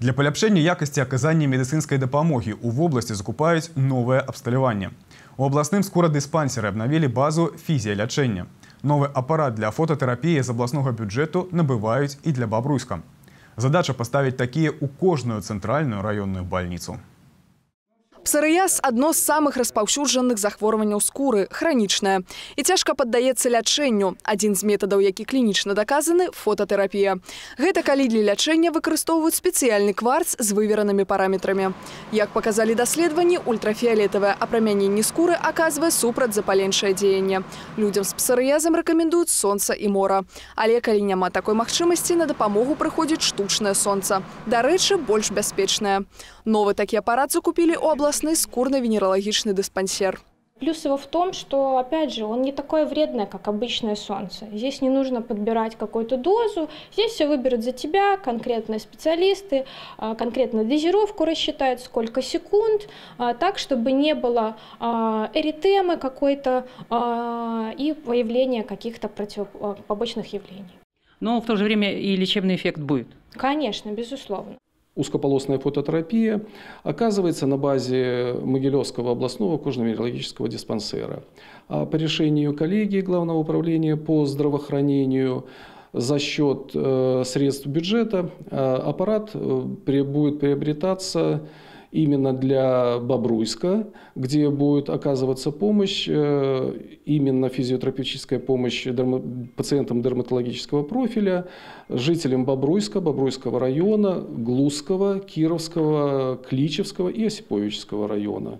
Для паляпшэння якасці аказання медыцынскай дапамогі ў вобласці закупаюць новае абсталяванне. У абласным скурадыспансеры абнавілі базу фізіялячэння. Новы апарат для фотатэрапіі з абласнога бюджэту набываюць і для бабруйска. Задача паставіць такія ў кожную цэнтральную раённую бальніцу. Псарыяз – одно з самых распаўсюджаных захворванняў скуры, хранічнае. І цяжка паддаецца лячэнню. Адзін з метадаў, які клінічна даказаны – фотатэрапія. Гэта калі для лячэння выкарыстоўваюць спецыяльны кварц з выверанымі параметрамі. Як паказалі даследаванні, ультрафіялетавае апрамяненне скуры аказвае супрацьзапаленчае дзеянне. Людзям з псарыязам рэкамендуюць сонца і мора. Але калі няма такой магчымасці, на дапамогу прыходзіць штучнае сонца. Дарэчы, больш бяспечнае. Новы такі апарат закупілі ў областны скурно-венерологичный диспансер. Плюс его в том, что, опять же, он не такое вредное, как обычное солнце. Здесь не нужно подбирать какую-то дозу, здесь все выберут за тебя, конкретные специалисты, а, конкретно дозировку рассчитают, сколько секунд, а, так, чтобы не было а, эритемы какой-то и появления каких-то против... побочных явлений. Но в то же время и лечебный эффект будет. Конечно, безусловно. Узкополосная фототерапия оказывается на базе Могилевского областного кожно-венерологического диспансера. А по решению коллегии Главного управления по здравоохранению за счет э, средств бюджета э, аппарат э, будет приобретаться именно для Бобруйска, где будет оказываться помощь, э, именно физиотерапевтическая помощь пациентам дерматологического профиля, жителям Бобруйска, Бобруйского района, Глузского, Кировского, Кличевского и Осиповического района.